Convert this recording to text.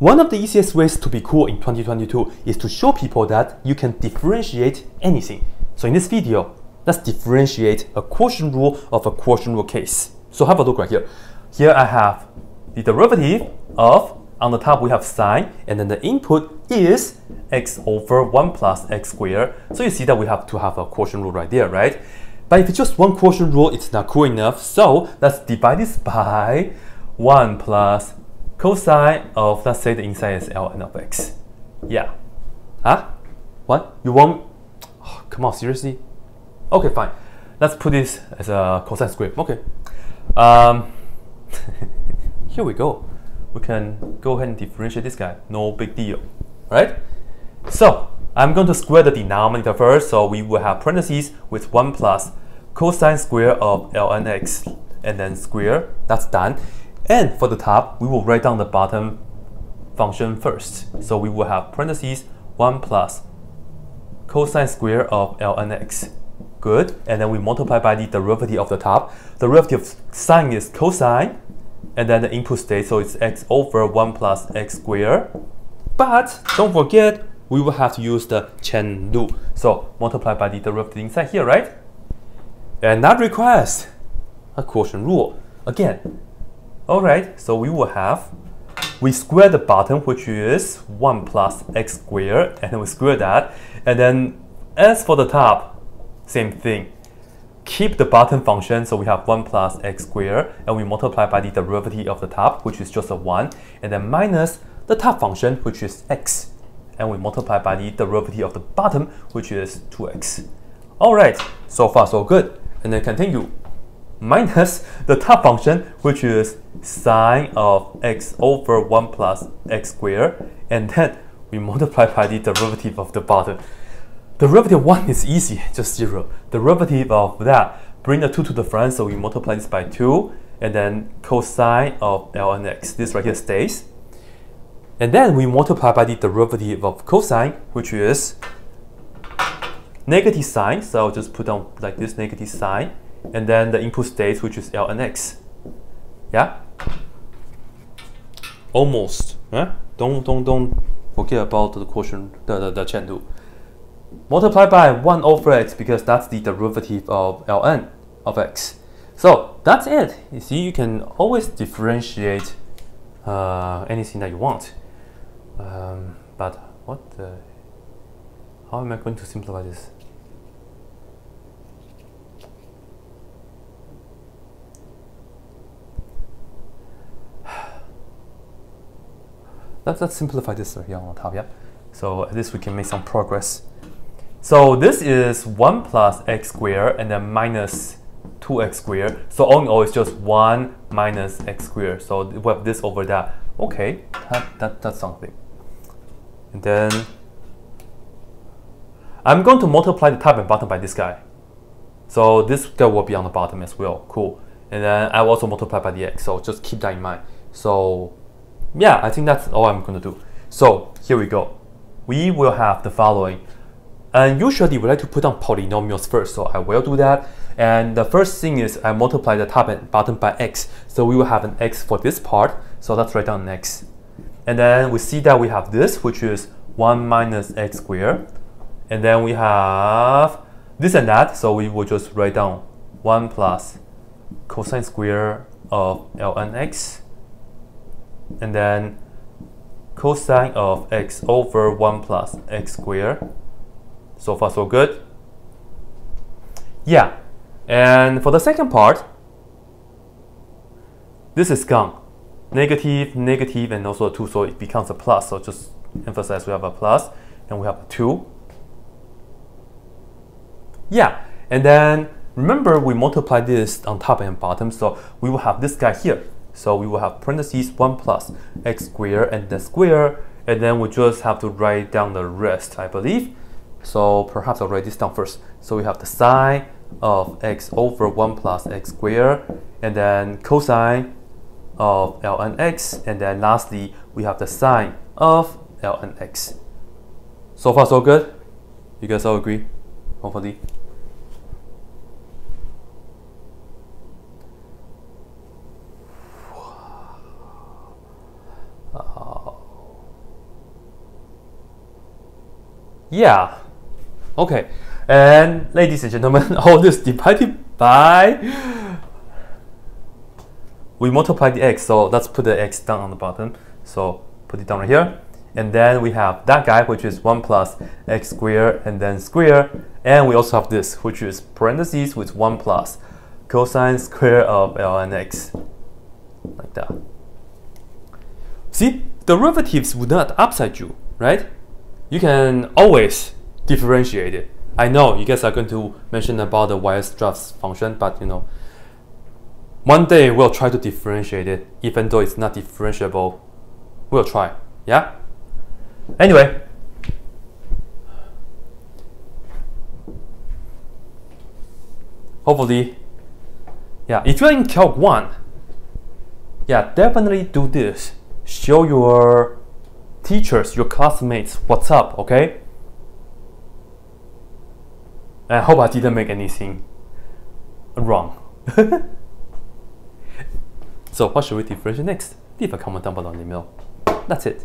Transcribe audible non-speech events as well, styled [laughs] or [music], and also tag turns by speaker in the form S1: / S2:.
S1: One of the easiest ways to be cool in 2022 is to show people that you can differentiate anything. So in this video, let's differentiate a quotient rule of a quotient rule case. So have a look right here. Here I have the derivative of, on the top we have sine, and then the input is x over 1 plus x squared. So you see that we have to have a quotient rule right there, right? But if it's just one quotient rule, it's not cool enough. So let's divide this by 1 plus cosine of, let's say the inside is ln of x. Yeah. Huh? What? You want... Oh, come on, seriously? Okay, fine. Let's put this as a cosine square. Okay. Um, [laughs] here we go. We can go ahead and differentiate this guy. No big deal. Right? So, I'm going to square the denominator first. So we will have parentheses with 1 plus cosine square of ln x and then square. That's done. And for the top, we will write down the bottom function first. So we will have parentheses 1 plus cosine square of ln x. Good. And then we multiply by the derivative of the top. The derivative of sine is cosine. And then the input state, so it's x over 1 plus x squared. But don't forget, we will have to use the chain rule. So multiply by the derivative inside here, right? And that requires a quotient rule. Again, Alright, so we will have, we square the bottom, which is 1 plus x squared, and then we square that. And then as for the top, same thing. Keep the bottom function, so we have 1 plus x squared, and we multiply by the derivative of the top, which is just a 1, and then minus the top function, which is x, and we multiply by the derivative of the bottom, which is 2x. Alright, so far so good. And then continue minus the top function, which is sine of x over 1 plus x squared, and then we multiply by the derivative of the bottom. Derivative 1 is easy, just 0. Derivative of that, bring the 2 to the front, so we multiply this by 2, and then cosine of ln x. This right here stays. And then we multiply by the derivative of cosine, which is negative sine, so I'll just put down like this negative sine, and then the input state, which is ln x. Yeah? Almost. Yeah? Don't, don't, don't forget about the quotient, the, the, the chain rule. Multiply by 1 over x because that's the derivative of ln of x. So that's it. You see, you can always differentiate uh, anything that you want. Um, but what the, how am I going to simplify this? Let's, let's simplify this uh, here on top, yeah? So at least we can make some progress. So this is 1 plus x squared and then minus 2x squared. So all in all, it's just 1 minus x squared. So we have this over that. Okay, that, that, that's something. And then I'm going to multiply the top and bottom by this guy. So this guy will be on the bottom as well. Cool. And then I will also multiply by the x. So just keep that in mind. So yeah, I think that's all I'm going to do. So here we go. We will have the following. And usually we like to put on polynomials first, so I will do that. And the first thing is I multiply the top and bottom by x. So we will have an x for this part. So let's write down an x. And then we see that we have this, which is 1 minus x squared. And then we have this and that. So we will just write down 1 plus cosine square of ln x and then cosine of x over 1 plus x squared. So far so good. Yeah, and for the second part, this is gone. Negative, negative, and also a 2, so it becomes a plus. So just emphasize we have a plus, and we have a 2. Yeah, and then remember we multiply this on top and bottom, so we will have this guy here. So we will have parentheses 1 plus x squared and the square, and then we just have to write down the rest, I believe. So perhaps I'll write this down first. So we have the sine of x over 1 plus x squared, and then cosine of ln x, and then lastly, we have the sine of ln x. So far, so good? You guys all agree? Hopefully. Yeah. Okay. And ladies and gentlemen, [laughs] all this divided by we multiply the x, so let's put the x down on the bottom. So put it down right here. And then we have that guy, which is 1 plus x squared, and then square. And we also have this, which is parentheses with 1 plus cosine square of ln x. Like that. See, derivatives would not upside you, right? You can always differentiate it. I know you guys are going to mention about the Weierstrass function, but you know, one day we'll try to differentiate it, even though it's not differentiable. We'll try, yeah? Anyway, hopefully, yeah, if you're in Calc 1, yeah, definitely do this. Show your teachers, your classmates what's up, okay? I hope I didn't make anything wrong. [laughs] so what should we differentiate next? Leave a comment down below in the middle. That's it.